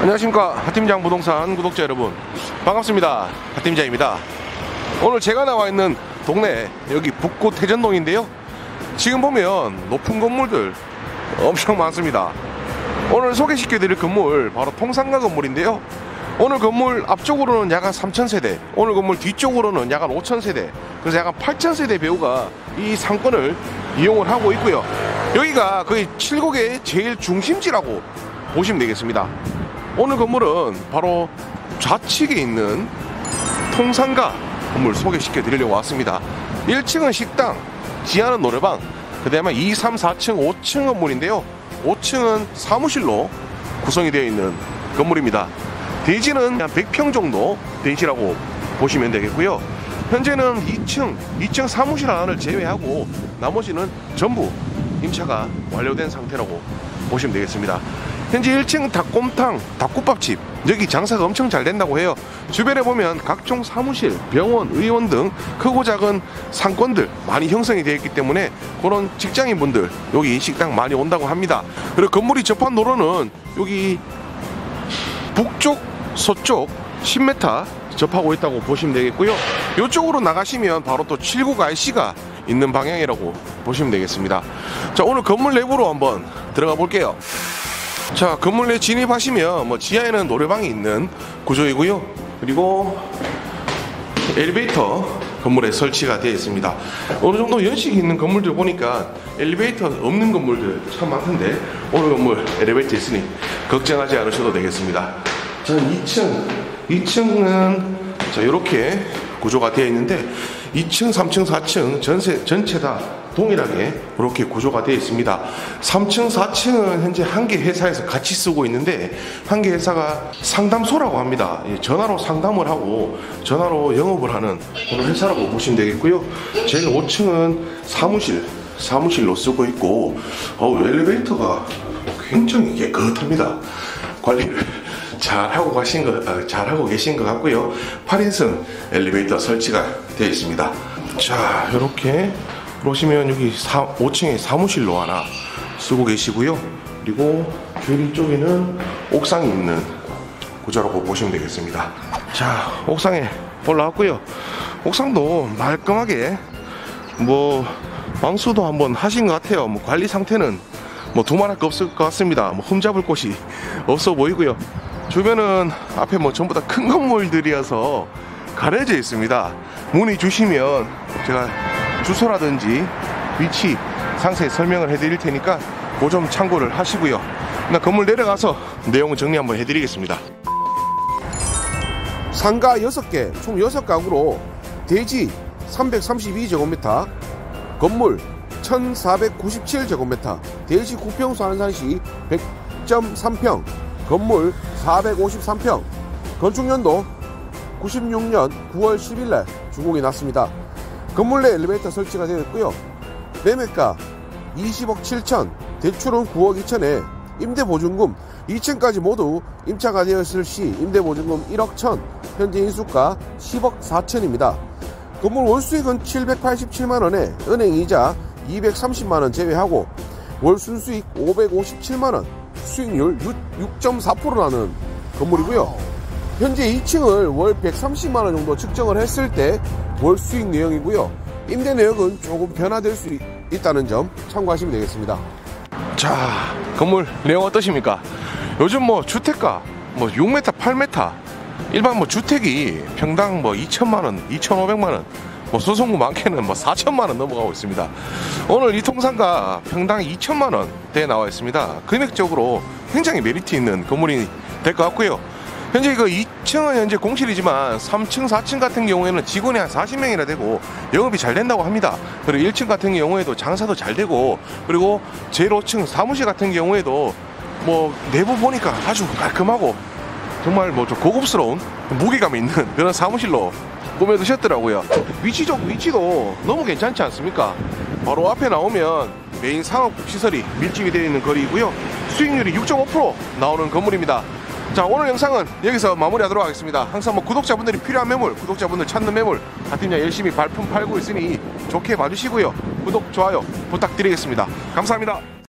안녕하십니까. 하팀장 부동산 구독자 여러분. 반갑습니다. 하팀장입니다. 오늘 제가 나와 있는 동네 여기 북구 태전동인데요. 지금 보면 높은 건물들 엄청 많습니다. 오늘 소개시켜 드릴 건물 바로 통상가 건물인데요. 오늘 건물 앞쪽으로는 약 한 3,000세대 오늘 건물 뒤쪽으로는 약 한 5,000세대 그래서 약 한 8,000세대 배우가 이 상권을 이용을 하고 있고요. 여기가 거의 칠곡의 제일 중심지라고 보시면 되겠습니다 오늘 건물은 바로 좌측에 있는 통상가 건물 소개시켜 드리려고 왔습니다. 1층은 식당 지하는 노래방 그 다음에 2, 3, 4층, 5층 건물인데요. 5층은 사무실로 구성이 되어 있는 건물입니다. 대지는 한 100평 정도 대지라고 보시면 되겠고요. 현재는 2층, 2층 사무실 하나를 제외하고 나머지는 전부 임차가 완료된 상태라고 보시면 되겠습니다 현재 1층 닭곰탕, 닭국밥집. 여기 장사가 엄청 잘 된다고 해요. 주변에 보면 각종 사무실, 병원, 의원 등 크고 작은 상권들 많이 형성이 되어 있기 때문에 그런 직장인분들 여기 식당 많이 온다고 합니다. 그리고 건물이 접한 도로는 여기 북쪽, 서쪽 10m 접하고 있다고 보시면 되겠고요. 이쪽으로 나가시면 바로 또 79 IC가 있는 방향이라고 보시면 되겠습니다. 자 오늘 건물 내부로 한번 들어가 볼게요 자 건물 내 진입하시면 뭐 지하에는 노래방이 있는 구조이고요. 그리고 엘리베이터 건물에 설치가 되어 있습니다. 어느 정도 연식이 있는 건물들 보니까 엘리베이터 없는 건물들 참 많던데 오늘 건물 엘리베이터 있으니 걱정하지 않으셔도 되겠습니다. 자 2층 2층은 자 이렇게 구조가 되어 있는데 2층, 3층, 4층 전세 전체 다 동일하게 이렇게 구조가 되어 있습니다. 3층, 4층은 현재 한 개 회사에서 같이 쓰고 있는데 한 개 회사가 상담소라고 합니다. 예, 전화로 상담을 하고 전화로 영업을 하는 그런 회사라고 보시면 되겠고요. 제일 5층은 사무실, 사무실로 쓰고 있고 어우, 엘리베이터가 굉장히 깨끗합니다. 관리를 잘 하고 가신 거, 어, 잘 하고 계신 것 같고요. 8인승 엘리베이터 설치가 되어 있습니다. 자, 이렇게 보시면 여기 4, 5층에 사무실로 하나 쓰고 계시고요. 그리고 교리 쪽에는 옥상이 있는 구조라고 보시면 되겠습니다. 자, 옥상에 올라왔고요. 옥상도 말끔하게 뭐 방수도 한번 하신 것 같아요. 뭐 관리 상태는 뭐 두말할 거 없을 것 같습니다. 뭐 흠잡을 곳이 없어 보이고요. 주변은 앞에 뭐 전부 다 큰 건물들이어서 가려져 있습니다. 문의 주시면 제가 주소라든지 위치 상세히 설명을 해드릴 테니까 그 점 참고를 하시고요. 나 건물 내려가서 내용 정리 한번 해드리겠습니다. 상가 6개, 총 6가구로 대지 332제곱미터, 건물 1497제곱미터, 대지 9평수 한산시 100.3평, 건물 453평, 건축연도 96년 9월 10일 날 준공이 났습니다. 건물 내 엘리베이터 설치가 되어 있고요. 매매가 20억 7천, 대출은 9억 2천에 임대보증금 2층까지 모두 임차가 되었을 시 임대보증금 1억 1천, 현재 인수가 10억 4천입니다. 건물 월수익은 787만원에 은행이자 230만원 제외하고 월 순수익 557만원, 수익률 6.4%라는 건물이고요. 현재 2층을 월 130만원 정도 측정을 했을 때 월 수익 내용이고요. 임대 내역은 조금 변화될 수 있다는 점 참고하시면 되겠습니다. 자, 건물 내용 어떠십니까? 요즘 뭐 주택가 뭐 6m, 8m 일반 뭐 주택이 평당 뭐 2천만 원, 2,500만 원, 뭐 소송구 많게는 뭐 4천만 원 넘어가고 있습니다. 오늘 이 통상가 평당 2천만 원대에 나와 있습니다. 금액적으로 굉장히 메리트 있는 건물이 될 것 같고요. 현재 이거 2층은 현재 공실이지만 3층, 4층 같은 경우에는 직원이 한 40명이나 되고 영업이 잘 된다고 합니다. 그리고 1층 같은 경우에도 장사도 잘 되고 그리고 제일 5층 사무실 같은 경우에도 뭐 내부 보니까 아주 깔끔하고 정말 뭐 좀 고급스러운 무게감 있는 그런 사무실로 꾸며두셨더라고요. 위치적 위치도 너무 괜찮지 않습니까? 바로 앞에 나오면 메인 상업 시설이 밀집이 되어 있는 거리이고요. 수익률이 6.5% 나오는 건물입니다. 자 오늘 영상은 여기서 마무리하도록 하겠습니다. 항상 뭐 구독자분들이 필요한 매물, 구독자분들 찾는 매물 하팀장 열심히 발품 팔고 있으니 좋게 봐주시고요. 구독, 좋아요 부탁드리겠습니다. 감사합니다.